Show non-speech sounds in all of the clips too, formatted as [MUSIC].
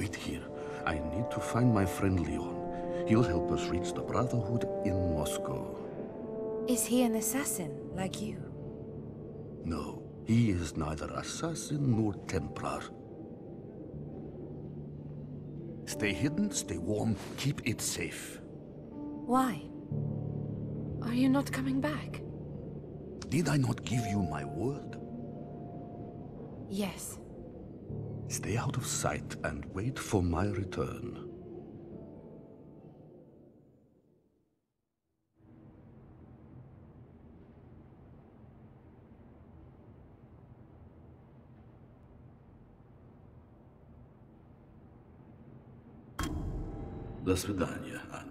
Wait here. I need to find my friend Leon. He'll help us reach the Brotherhood in Moscow. Is he an assassin, like you? No, he is neither assassin nor Templar. Stay hidden, stay warm, keep it safe. Why? Are you not coming back? Did I not give you my word? Yes. Stay out of sight and wait for my return. До свидания, Аня.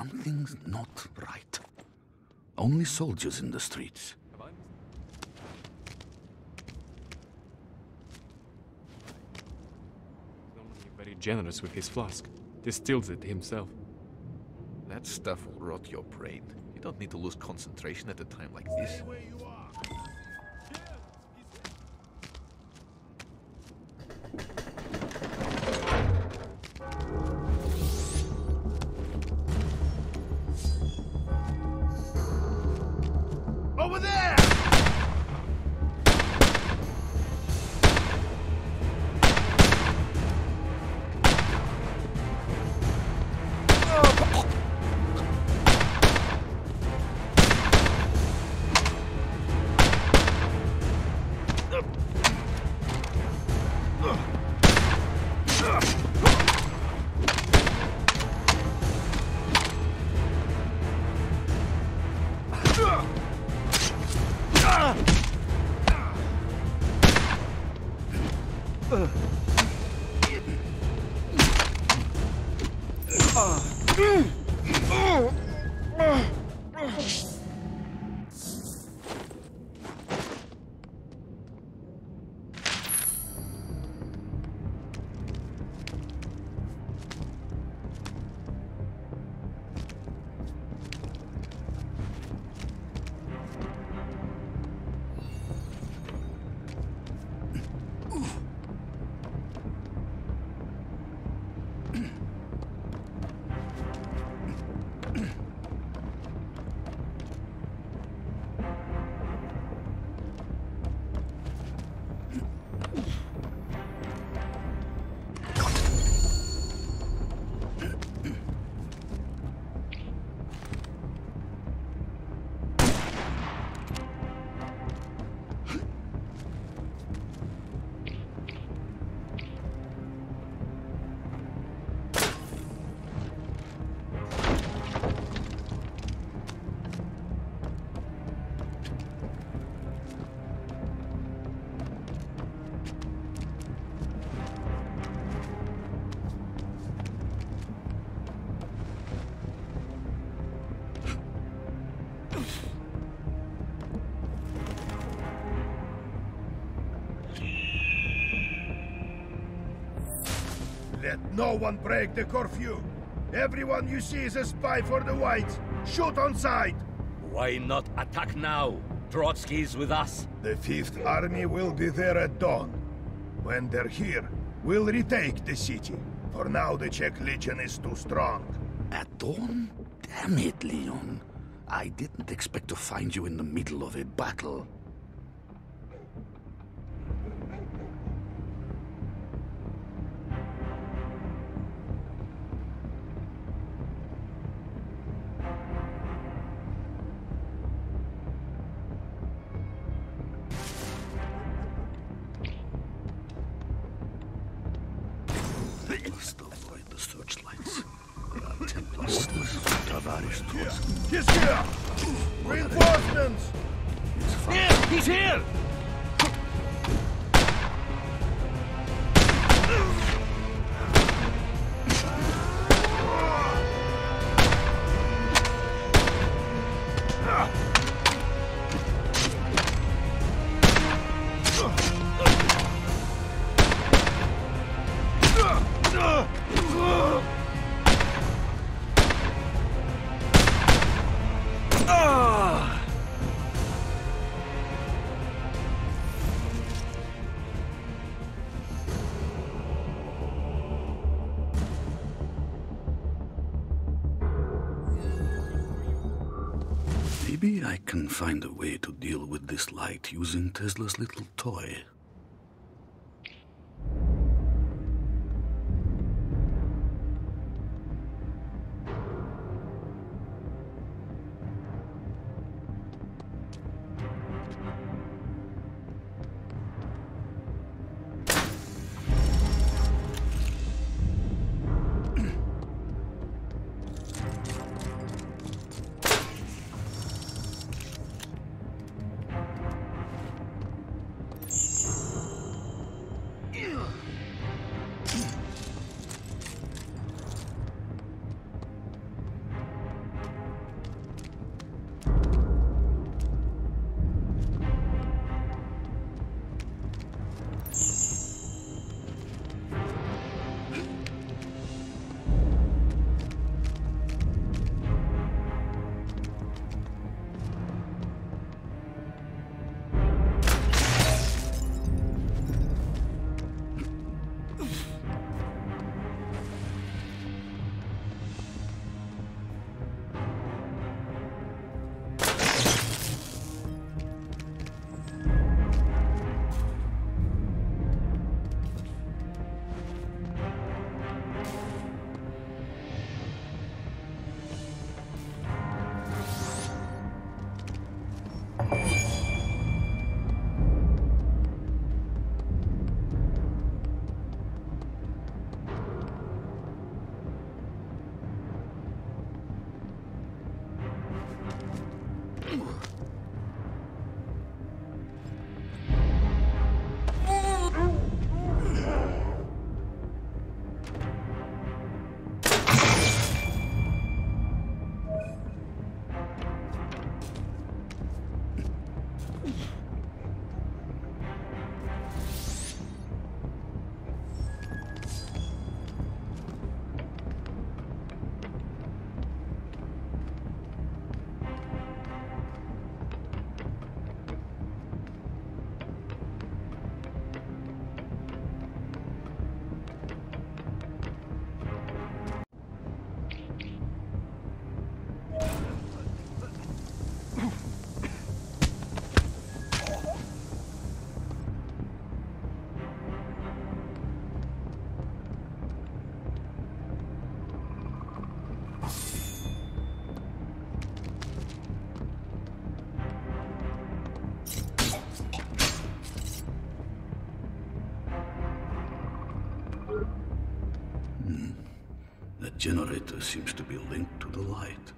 Something's not right. Only soldiers in the streets. Normally very generous with his flask. Distills it himself. That stuff will rot your brain. You don't need to lose concentration at a time like this. Over there! Let no one break the curfew. Everyone you see is a spy for the Whites. Shoot on sight. Why not attack now? Trotsky is with us. The Fifth Army will be there at dawn. When they're here, we'll retake the city. For now, the Czech Legion is too strong. At dawn? Damn it, Leon. I didn't expect to find you in the middle of a battle. 他在。Maybe I can find a way to deal with this light using Tesla's little toy. Generator seems to be linked to the light.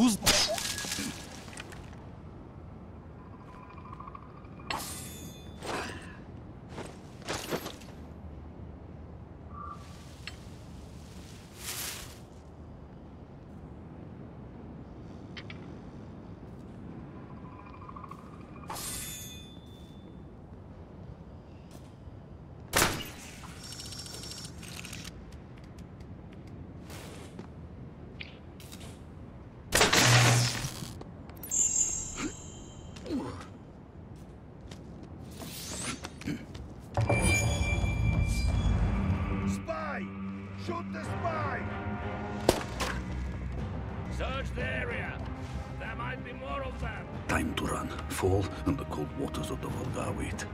Who's... Fall, and the cold waters of the Volga await.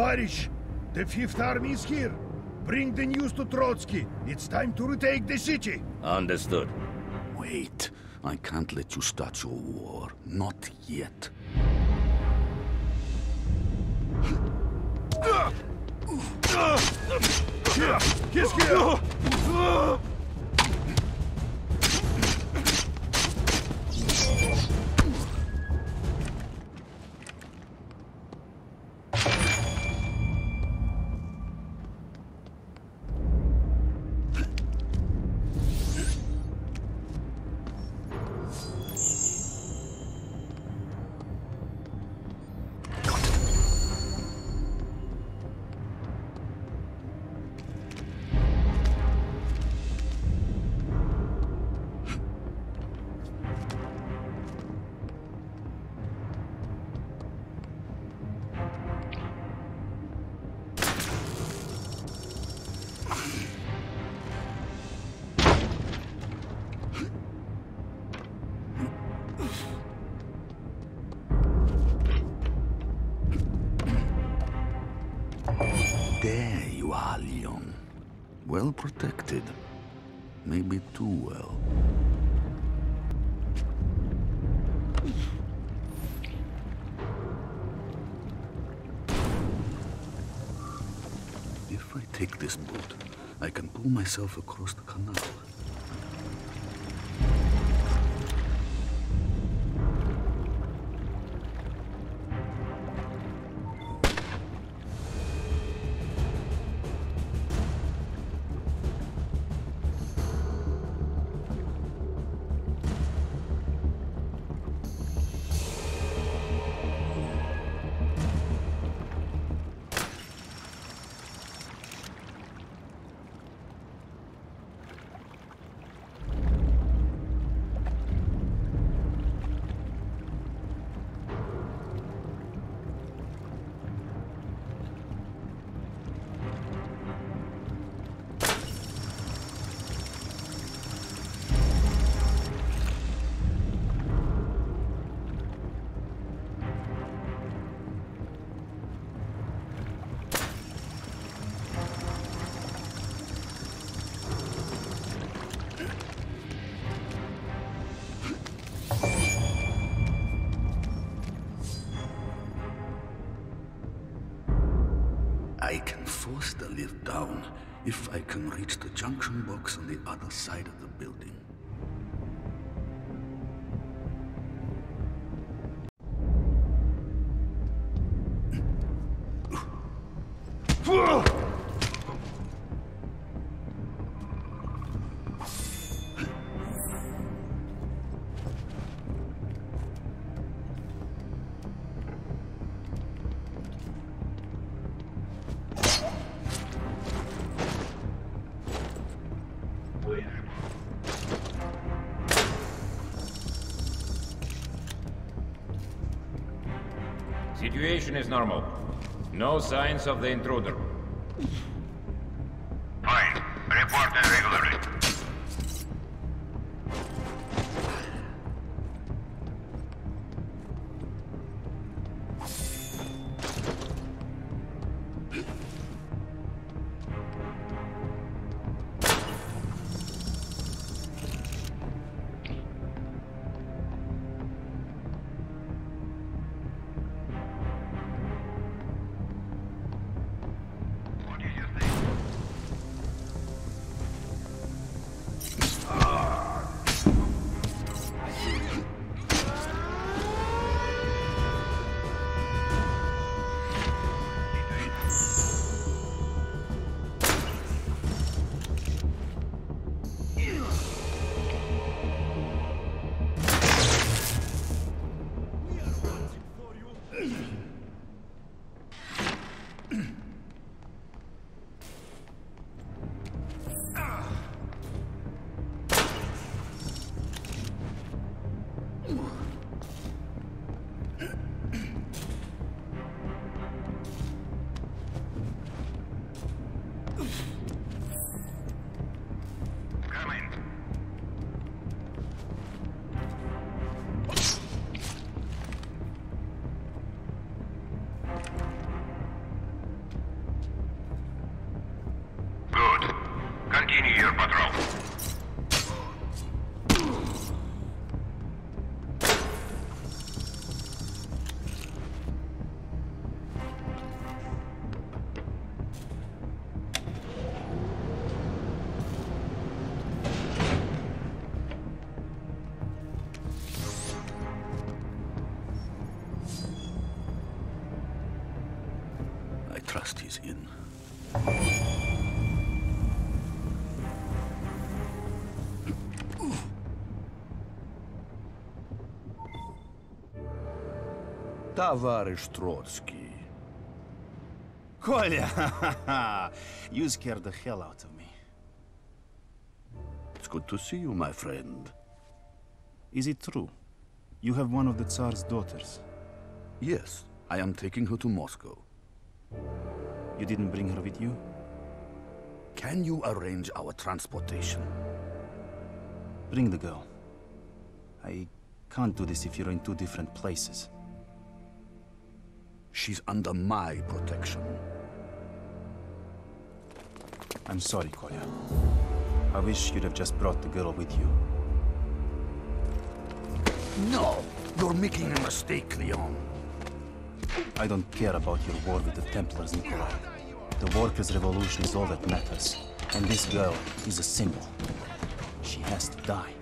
Tavarish, the Fifth Army is here. Bring the news to Trotsky. It's time to retake the city. Understood. Wait. I can't let you start your war. Not yet. He's here! Well protected. Maybe too well. If I take this boat, I can pull myself across the canal. Can force the lift down if I can reach the junction box on the other side of the building. Situation is normal. No signs of the intruder. Fine. Report trust he's in. Товарищ Троцкий. Kolya! [LAUGHS] you scared the hell out of me. It's good to see you, my friend. Is it true? You have one of the Tsar's daughters. Yes, I am taking her to Moscow. You didn't bring her with you? Can you arrange our transportation? Bring the girl. I can't do this if you're in two different places. She's under my protection. I'm sorry, Kolya. I wish you'd have just brought the girl with you. No! You're making a mistake, Leon. I don't care about your war with the Templars, Nikolai. The workers' revolution is all that matters. And this girl is a symbol. She has to die.